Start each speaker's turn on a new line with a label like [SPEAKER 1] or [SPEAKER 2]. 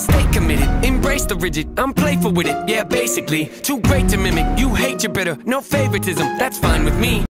[SPEAKER 1] stay committed, embrace the rigid. I'm playful with it, yeah, basically. Too great to mimic. You hate your bitter, no favoritism. That's fine with me.